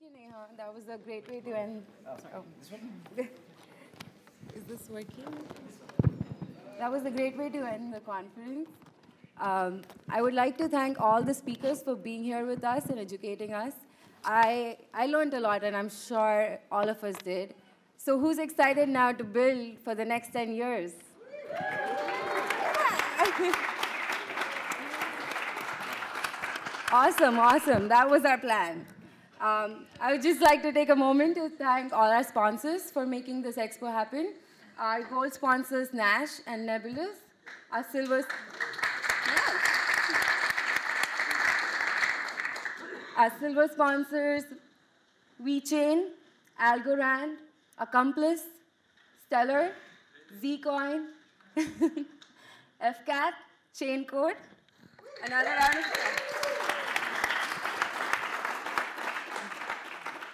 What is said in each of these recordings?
you, Neha. That was a great way to end. Oh. Oh. Is this working? That was a great way to end the conference. Um, I would like to thank all the speakers for being here with us and educating us. I, I learned a lot, and I'm sure all of us did. So who's excited now to build for the next 10 years? awesome, awesome. That was our plan. Um, I would just like to take a moment to thank all our sponsors for making this expo happen. Our gold sponsors, Nash and Nebulous. Our silver, Our silver sponsors, VeChain, Algorand, Accomplice, Stellar, Zcoin, FCAT, Chaincode. Another round of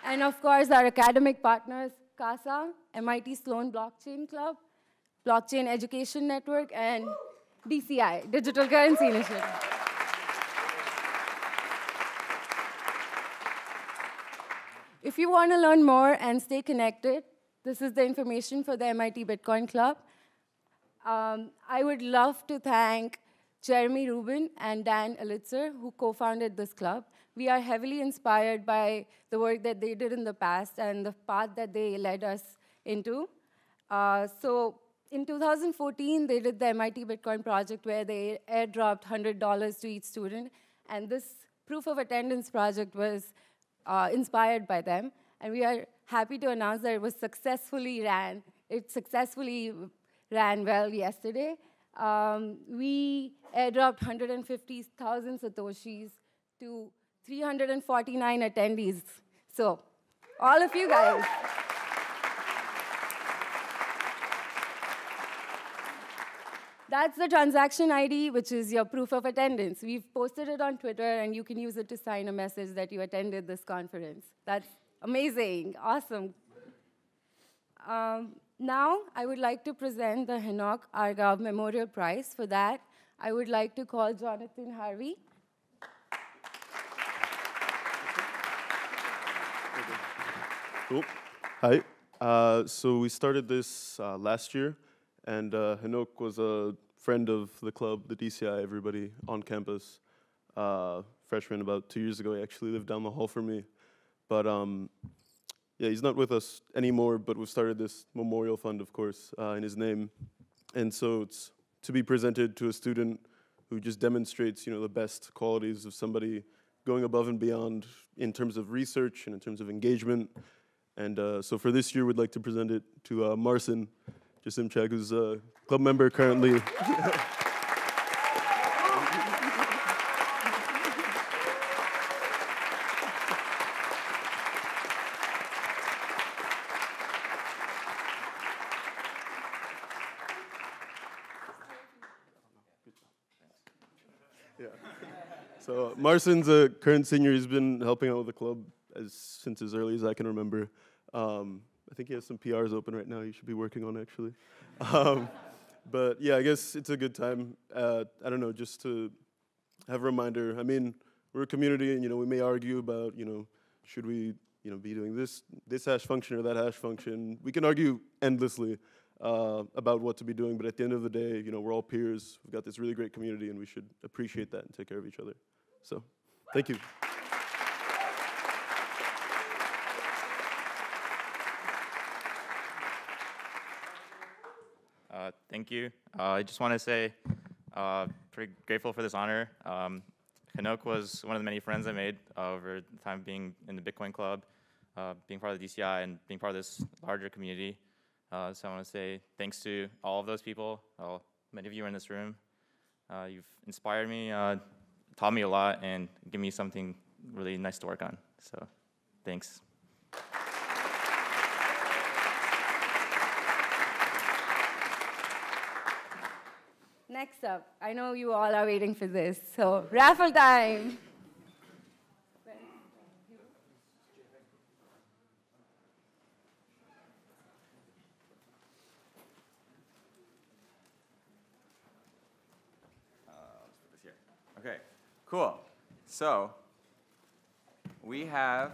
And of course, our academic partners, CASA, MIT Sloan Blockchain Club, Blockchain Education Network, and DCI, Digital Currency Initiative. If you want to learn more and stay connected, this is the information for the MIT Bitcoin Club. Um, I would love to thank Jeremy Rubin and Dan Elitzer, who co-founded this club. We are heavily inspired by the work that they did in the past and the path that they led us into. Uh, so in 2014, they did the MIT Bitcoin project where they airdropped $100 to each student. And this proof of attendance project was uh, inspired by them. And we are happy to announce that it was successfully ran. It successfully ran well yesterday. Um, we airdropped 150,000 Satoshis to 349 attendees. So, all of you guys. That's the transaction ID, which is your proof of attendance. We've posted it on Twitter, and you can use it to sign a message that you attended this conference. That's amazing, awesome. Um, now, I would like to present the Henoch Argaw Memorial Prize. For that, I would like to call Jonathan Harvey. Cool. Hi. Uh, so we started this uh, last year and uh, Henoch was a friend of the club, the DCI, everybody on campus. Uh, freshman about two years ago, he actually lived down the hall from me. But um, yeah, he's not with us anymore, but we've started this memorial fund, of course, uh, in his name. And so it's to be presented to a student who just demonstrates, you know, the best qualities of somebody going above and beyond in terms of research and in terms of engagement. And uh, so for this year, we'd like to present it to uh, Marcin, Jasimchak, who's a club member currently. So Marcin's a current senior. He's been helping out with the club as since as early as I can remember. Um, I think he has some PRs open right now. He should be working on actually. Um, but yeah, I guess it's a good time. Uh, I don't know, just to have a reminder. I mean, we're a community, and you know, we may argue about, you know, should we, you know, be doing this this hash function or that hash function. We can argue endlessly uh, about what to be doing, but at the end of the day, you know, we're all peers. We've got this really great community, and we should appreciate that and take care of each other. So, thank you. Uh, thank you. Uh, I just want to say, uh, pretty grateful for this honor. Um, was one of the many friends I made over the time being in the Bitcoin Club, uh, being part of the DCI, and being part of this larger community. Uh, so I want to say thanks to all of those people. Many of you are in this room. Uh, you've inspired me, taught me a lot, and given me something really nice to work on. So thanks. Next up, I know you all are waiting for this, so raffle time. Okay, cool. So we have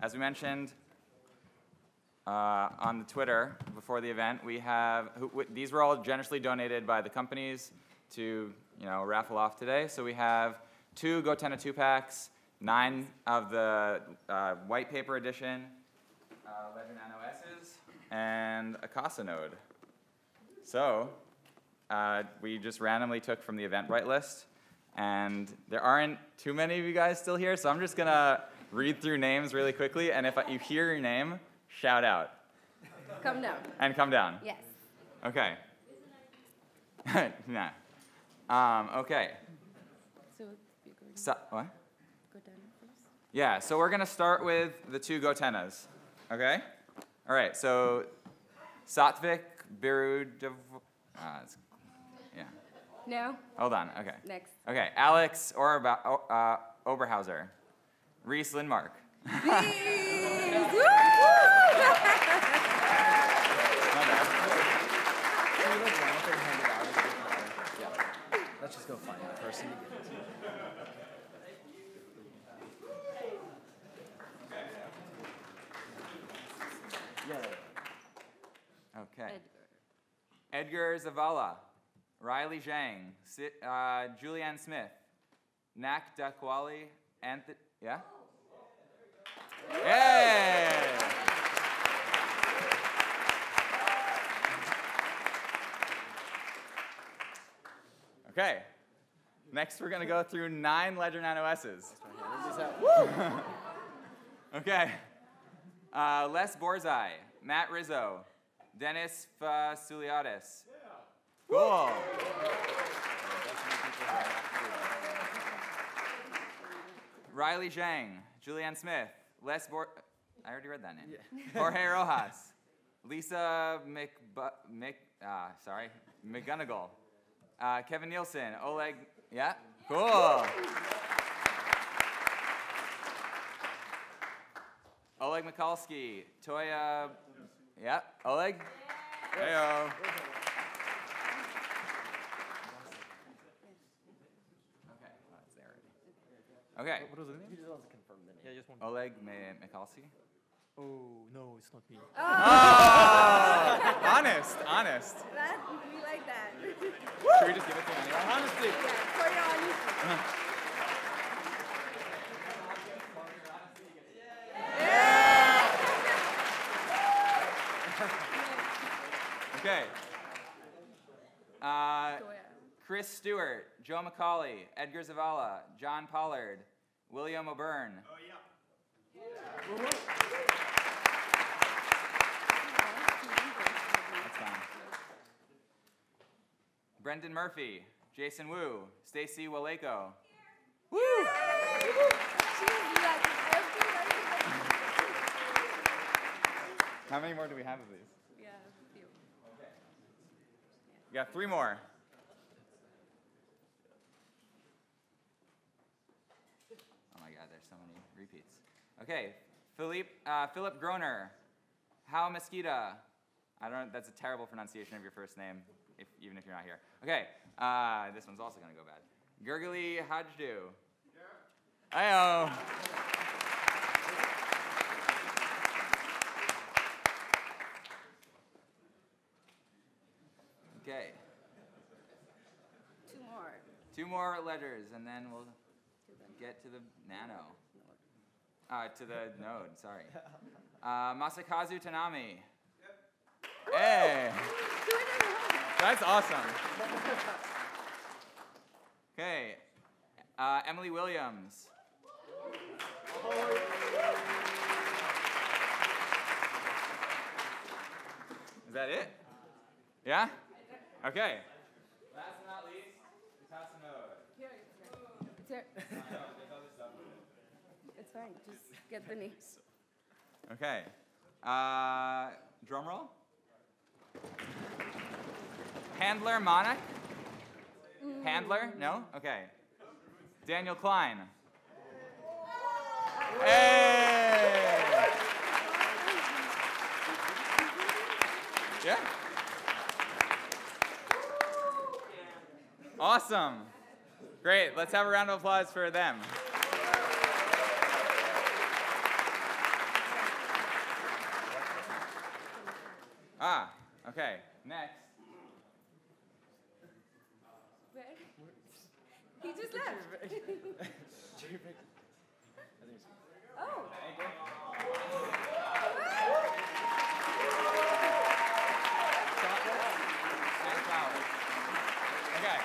as we mentioned uh, on the Twitter before the event, we have who, these were all generously donated by the companies to you know raffle off today. So we have two goTenna two packs, nine of the uh, white paper edition uh, Ledger Nano S's, and a Casa node. So uh, we just randomly took from the Eventbrite list, and there aren't too many of you guys still here, so I'm just gonna read through names really quickly, and if I, you hear your name, shout out Come down. and come down. Yes. Okay. nah. Um, okay. So So, what? go down first. Yeah, so we're gonna start with the two goTennas, Okay? All right, so Satvik Birudev. Uh, it's- yeah. No. Hold on. Okay. Next. Okay, Alex Orba, o- uh, Oberhauser. Reese Lindmark. Please. Woo! My bad. Let's just go find the person to give it to. Okay. Edgar Zavala. Riley Zhang. Uh, Julianne Smith. Nak Dakwali. Anth- yeah? Yeah! Okay. Next, we're going to go through nine Ledger Nano S's. Okay. Uh, Les Borzai, Matt Rizzo, Dennis Fasuliadis. Cool. Riley Zhang, Julianne Smith, Les Bor. I already read that name. Jorge Rojas, Lisa McBu- Mc. Uh, sorry, McGonigal, uh, Kevin Nielsen, Oleg. Yeah. Cool. Oleg Mikalski, Toya. Yeah, Oleg. Heyo. Okay, oh, it's there already. Okay. What was it? He just wants to confirm the name. Yeah, just one. Oleg Mi- Mikalski. Oh no, it's not me. Oh. Ah! honest, honest. That, we like that. Should we just give it to him anyway? Honestly, yeah, for your honesty. Uh-huh. Okay. Uh, So, yeah. Chris Stewart, Joe McCauley, Edgar Zavala, John Pollard, William O'Byrne. Oh, yeah. That's fine. Brendan Murphy, Jason Wu, Stacy Waleko. Woo! She's like every How many more do we have of these? Yeah, few. We got three more. So many repeats. Okay, Philippe, uh, Philip Groner, Hal Mesquita. I don't. That's a terrible pronunciation of your first name, if, even if you're not here. Okay, uh, this one's also gonna go bad. Gurgly Hajdu. Ayo. Okay. Two more. Two more letters, and then we'll get to the nano. Uh, to the node, sorry. Uh, Masakazu Tanami. Hey! That's awesome. Okay. Uh, Emily Williams. Is that it? Yeah? Okay. Last but not least, pass the node. It's, here. It's fine. Just get the names. Okay. Uh, drum roll. Handler Monik. Handler? No? Okay. Daniel Klein. Hey! Yeah? Awesome. Great. Let's have a round of applause for them. Ah, okay, next. Where? He just left. oh. Okay.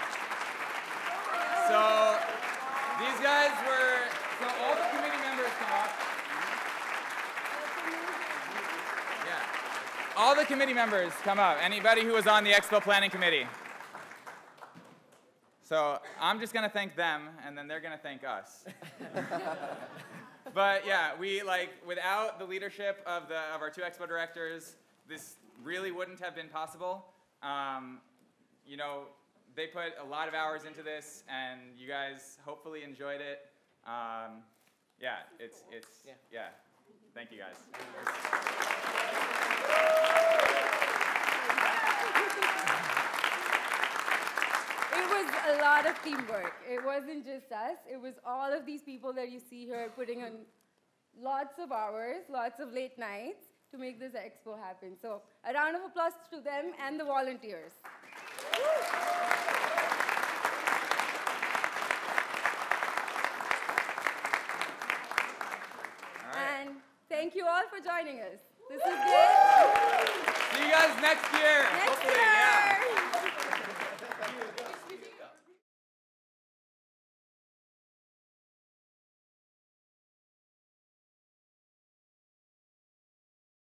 So these guys were so all the committee members come up. Yeah. All the committee members come up. Anybody who was on the Expo Planning Committee. So I'm just gonna thank them, and then they're gonna thank us. but yeah, we like without the leadership of the of our two expo directors, this really wouldn't have been possible. Um, you know, they put a lot of hours into this, and you guys hopefully enjoyed it. Um, yeah, it's it's Yeah. yeah. Thank you guys. Of teamwork. It wasn't just us, it was all of these people that you see here putting in lots of hours, lots of late nights to make this expo happen. So, a round of applause to them and the volunteers. Right. And thank you all for joining us. This is good. See you guys next year. Next hopefully, year. yeah.